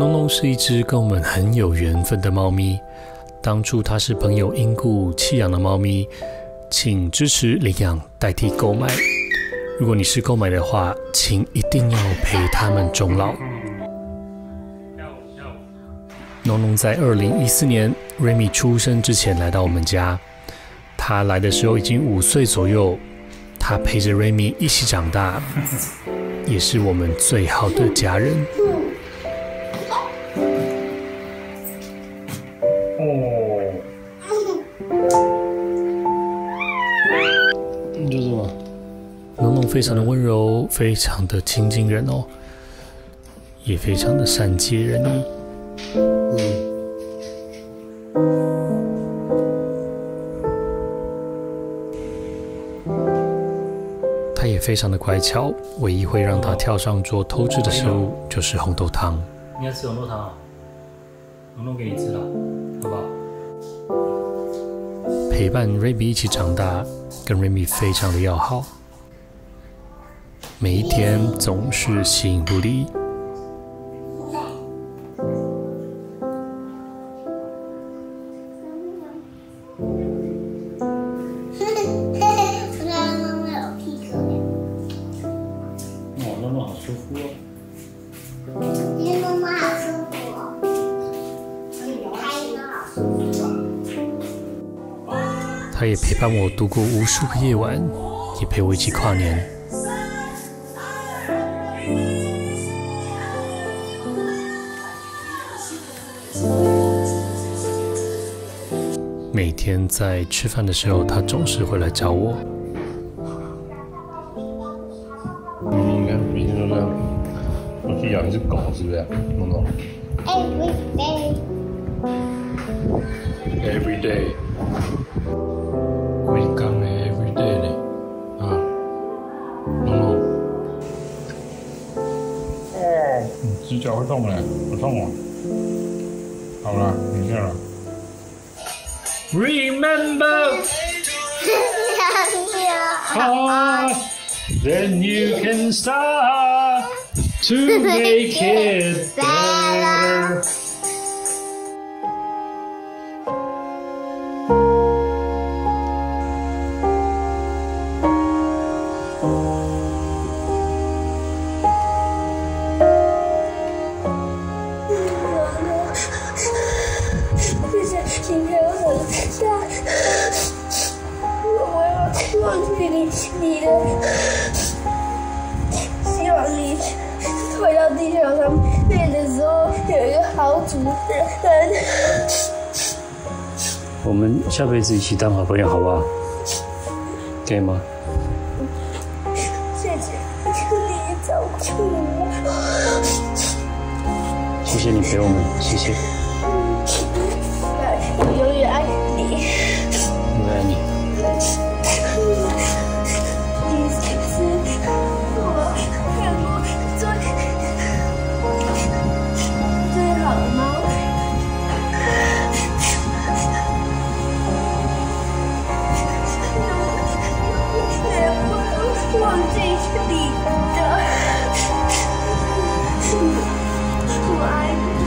浓浓是一只跟我们很有缘分的猫咪。当初它是朋友因故弃养的猫咪，请支持领养代替购买。如果你是购买的话，请一定要陪它们终老。浓浓在二零一四年瑞米出生之前来到我们家，他来的时候已经五岁左右，他陪着瑞米一起长大，也是我们最好的家人。非常的温柔，非常的亲近人哦，也非常的善解人意。嗯他也非常的乖巧，唯一会让他跳上桌偷吃的食物就是红豆汤。你要吃红豆汤啊？我弄给你吃了，好不好？陪伴瑞米一起长大，跟瑞米非常的要好。每一天总是形影不离。他也陪伴我度过无数个夜晚，也陪我一起跨年。每天在吃饭的时候，他总是会来找我。你应该每天都这样，我去养一只狗，是不是？弄弄。Every day. Every day. 指甲会痛嘞，不痛啊。好了，没事了。Remember, then you can start to make it better. 我弃你你的希望你回到地球上面的时候，有一个好主人。我们下辈子一起当好朋友，好不好？可以吗？谢谢，你照顾我。谢谢你陪我们，谢谢。我我爱你